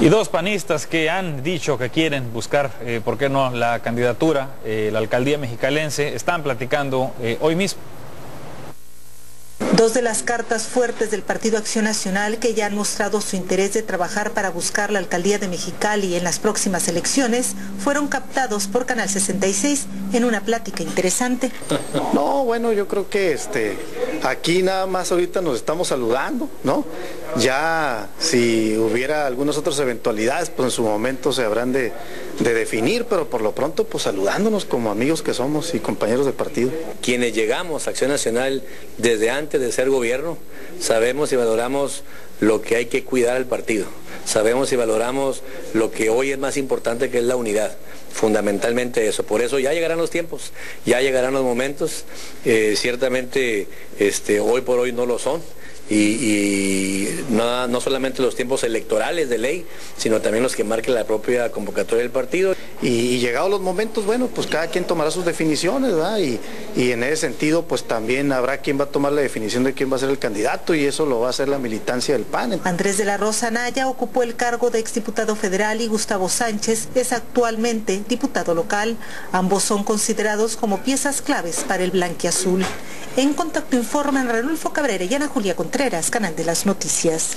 Y dos panistas que han dicho que quieren buscar, eh, ¿por qué no?, la candidatura, eh, la alcaldía mexicalense, están platicando eh, hoy mismo. Dos de las cartas fuertes del Partido Acción Nacional que ya han mostrado su interés de trabajar para buscar la alcaldía de Mexicali en las próximas elecciones fueron captados por Canal 66 en una plática interesante. No, bueno, yo creo que este aquí nada más ahorita nos estamos saludando, ¿no? Ya si hubiera algunas otras eventualidades, pues en su momento se habrán de, de definir, pero por lo pronto pues saludándonos como amigos que somos y compañeros de partido. Quienes llegamos a Acción Nacional desde antes de ser gobierno, sabemos y valoramos lo que hay que cuidar al partido. Sabemos y valoramos lo que hoy es más importante que es la unidad, fundamentalmente eso. Por eso ya llegarán los tiempos, ya llegarán los momentos, eh, ciertamente este, hoy por hoy no lo son y, no, no, solamente los tiempos electorales de ley, sino también los que marque la propia convocatoria del partido. Y, llegados los momentos, bueno, pues cada quien tomará sus definiciones, ¿verdad? Y, y, en ese sentido, pues también habrá quien va a tomar la definición de quién va a ser el candidato y eso lo va a hacer la militancia del PAN. Andrés de la Rosa Naya ocupó el cargo de exdiputado federal y Gustavo Sánchez es actualmente diputado local. Ambos son considerados como piezas claves para el blanquiazul. En contacto informan Ranulfo Cabrera y Ana Julia Contreras, Canal de las Noticias.